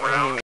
round